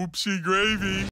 Oopsie gravy.